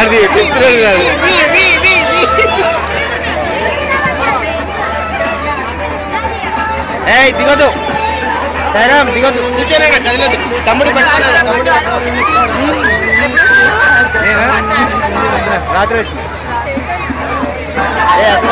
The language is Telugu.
అది పిత్రుడు కాదు. ఏయ్ దిగొద్దు. సైరామ్ దిగొద్దు. కూర్చోనే కదలదు తమ్ముడు పట్టుకున్నాడు తమ్ముడు రాత్రి వచ్చింది. ఏ అసలు